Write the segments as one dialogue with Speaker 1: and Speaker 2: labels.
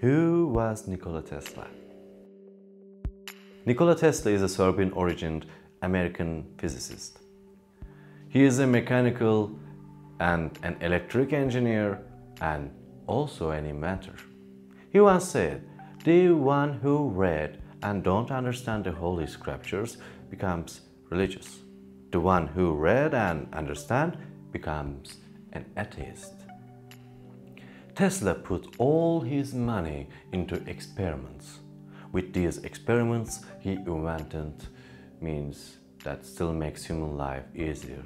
Speaker 1: Who was Nikola Tesla? Nikola Tesla is a Serbian origin American physicist. He is a mechanical and an electric engineer and also an inventor. He once said, The one who read and don't understand the Holy Scriptures becomes religious. The one who read and understand becomes an atheist. Tesla put all his money into experiments. With these experiments, he invented means that still makes human life easier.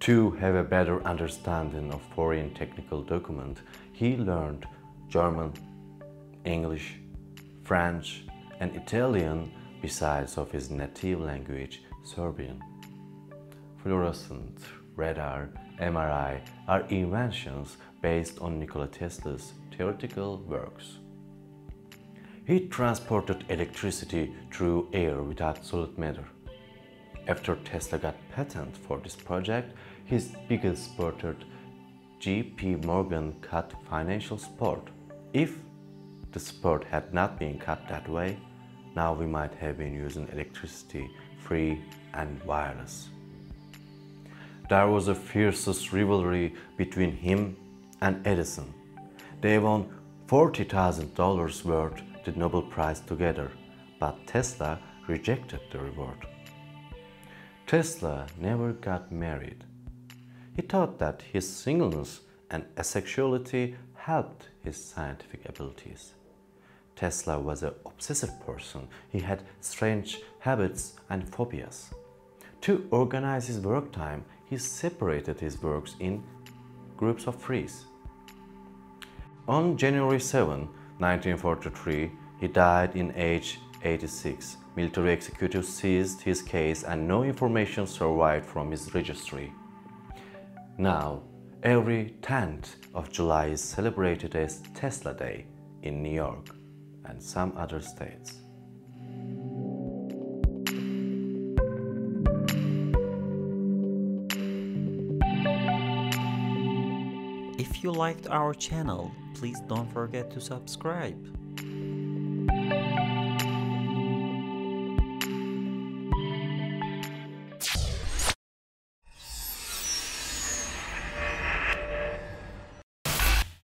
Speaker 1: To have a better understanding of foreign technical document, he learned German, English, French, and Italian besides of his native language, Serbian. Fluorescent, radar, MRI are inventions based on Nikola Tesla's theoretical works. He transported electricity through air without solid matter. After Tesla got patent for this project, his biggest supporter, J.P. Morgan, cut financial support. If the support had not been cut that way, now we might have been using electricity free and wireless. There was a fiercest rivalry between him and Edison. They won $40,000 worth the Nobel Prize together, but Tesla rejected the reward. Tesla never got married. He thought that his singleness and asexuality helped his scientific abilities. Tesla was an obsessive person. He had strange habits and phobias. To organize his work time, he separated his works in groups of threes. On January 7, 1943, he died in age 86. Military executives seized his case and no information survived from his registry. Now, every 10th of July is celebrated as Tesla Day in New York and some other states.
Speaker 2: If you liked our channel, please don't forget to subscribe.